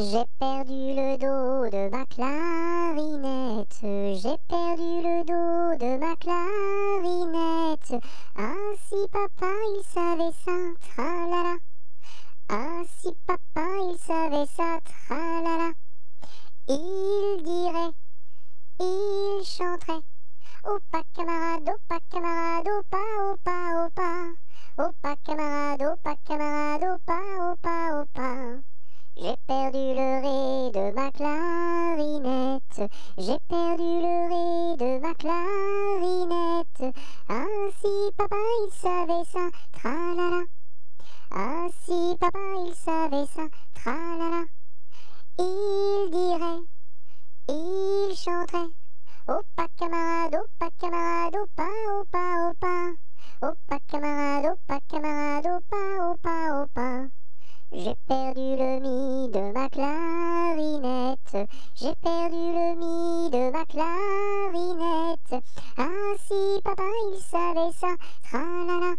J'ai perdu le dos de ma clarinette, j'ai perdu le dos de ma clarinette. Ah si papa il savait ça, tralala. Ah si papa il savait ça, tralala. Il dirait, il chanterait. Opa camarade, opa camarade, opa, opa, opa. Opa camarade, opa camarade, opa, opa, opa. J'ai perdu le ré de ma clarinette, j'ai perdu le ré de ma clarinette. Ah si papa il savait ça, tralala. Ah si papa il savait ça, tralala. Il dirait, il chanterait. Opa camarade, opa camarade, opa, opa, opa. Opa camarade, opa camarade, opa, opa, opa. J'ai perdu le mi de ma clarinette, j'ai perdu le mi de ma clarinette. Ah si papa il savait ça, tralala.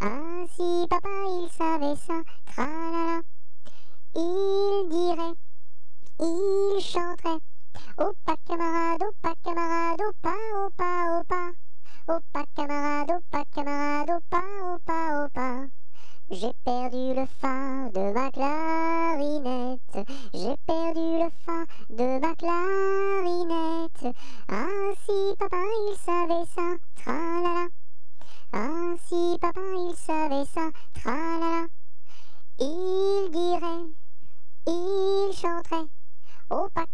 Ah si papa il savait ça, tralala. Il dirait, il chanterait. Opa camarade, opa camarade, opa, opa, opa. Opa camarade, opa camarade, opa, opa, opa. J'ai perdu le fa de ma clarinette, j'ai perdu le fa de ma clarinette. Ah papa il savait ça, tralala. Ah papa il savait ça, tralala. Il dirait, il chanterait. Camarade, opa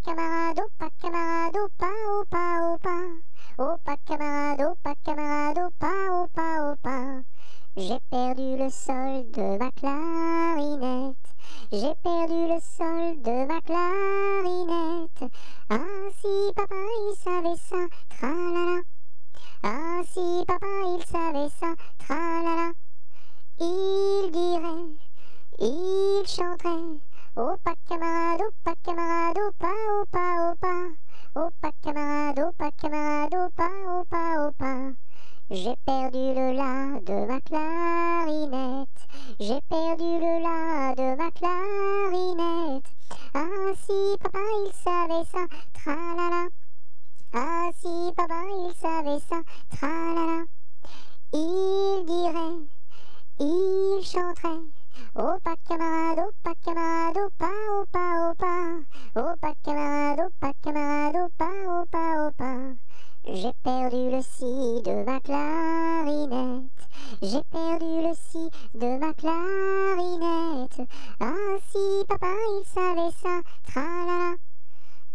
J'ai perdu le sol de ma clarinette, j'ai perdu le sol de ma clarinette. Ah si papa il savait ça, tralala. Ah si papa il savait ça, tralala. Il dirait, il chanterait. Opa camarade, opa camarade, opa, opa, opa. Opa camarade, opa camarade, opa, opa, opa. J'ai perdu le la de ma clarinette, j'ai perdu le la de ma clarinette. Ah si papa il savait ça, tralala. Ah si papa il savait ça, tralala. Il dirait, il chanterait. Opa camarade, opa camarade, opa, opa, opa. Opa camarade, opa camarade, opa. J'ai perdu le si de ma clarinette. J'ai perdu le si de ma clarinette. Ah si papa il savait ça, tralala.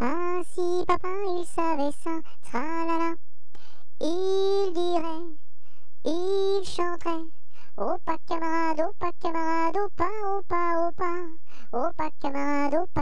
Ah si papa il savait ça, tralala. Il dirait, il chanterait. Opa camarade, opa camarade, opa, opa, pas Opa camarade, opa.